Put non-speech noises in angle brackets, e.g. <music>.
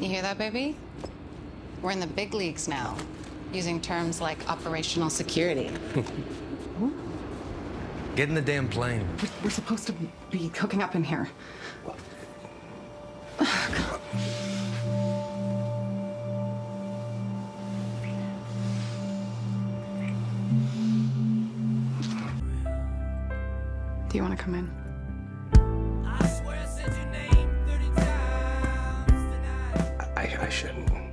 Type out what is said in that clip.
You hear that, baby? We're in the big leagues now, using terms like operational security. <laughs> Get in the damn plane. We're supposed to be hooking up in here. <sighs> Do you want to come in? I, I shouldn't.